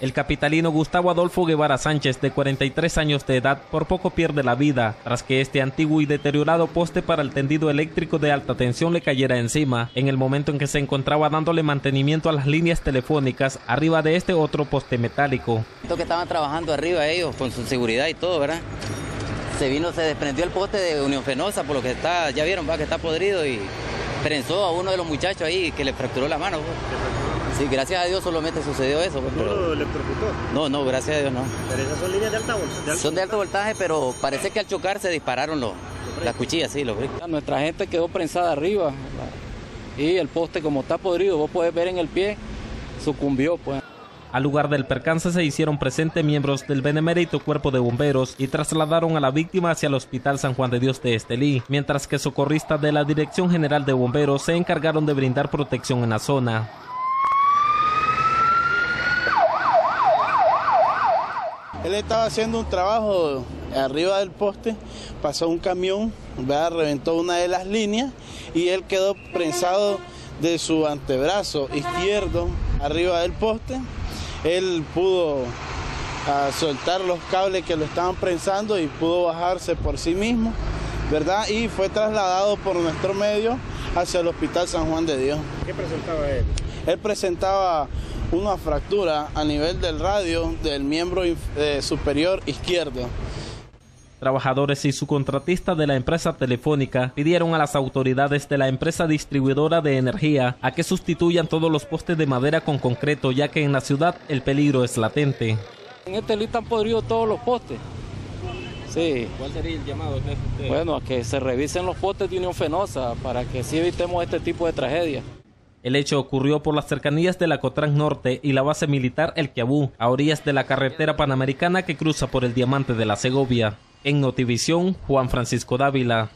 El capitalino Gustavo Adolfo Guevara Sánchez, de 43 años de edad, por poco pierde la vida tras que este antiguo y deteriorado poste para el tendido eléctrico de alta tensión le cayera encima en el momento en que se encontraba dándole mantenimiento a las líneas telefónicas arriba de este otro poste metálico. que estaban trabajando arriba ellos con su seguridad y todo, ¿verdad? Se vino, se desprendió el poste de Unión Fenosa, por lo que está, ya vieron, va que está podrido y prensó a uno de los muchachos ahí que le fracturó la mano. Sí, gracias a Dios solamente sucedió eso. Pues, ¿No lo electrocutó? No, no, gracias a Dios no. ¿Pero esas son líneas de alta voltaje? Son de alto voltaje, pero parece que al chocar se dispararon los, las cuchillas, sí, los Nuestra gente quedó prensada arriba y el poste como está podrido, vos podés ver en el pie, sucumbió pues. Al lugar del percance se hicieron presentes miembros del benemérito cuerpo de bomberos y trasladaron a la víctima hacia el Hospital San Juan de Dios de Estelí, mientras que socorristas de la Dirección General de Bomberos se encargaron de brindar protección en la zona. Él estaba haciendo un trabajo arriba del poste, pasó un camión, reventó una de las líneas y él quedó prensado de su antebrazo izquierdo arriba del poste. Él pudo ah, soltar los cables que lo estaban prensando y pudo bajarse por sí mismo, ¿verdad? Y fue trasladado por nuestro medio hacia el Hospital San Juan de Dios. ¿Qué presentaba él? Él presentaba una fractura a nivel del radio del miembro eh, superior izquierdo. Trabajadores y subcontratistas de la empresa telefónica pidieron a las autoridades de la empresa distribuidora de energía a que sustituyan todos los postes de madera con concreto, ya que en la ciudad el peligro es latente. En este lista han podrido todos los postes. Sí. ¿Cuál sería el llamado? Bueno, a que se revisen los postes de Unión Fenosa para que así evitemos este tipo de tragedias. El hecho ocurrió por las cercanías de la Cotran Norte y la base militar El Quiabú, a orillas de la carretera panamericana que cruza por el Diamante de la Segovia. En Notivisión, Juan Francisco Dávila.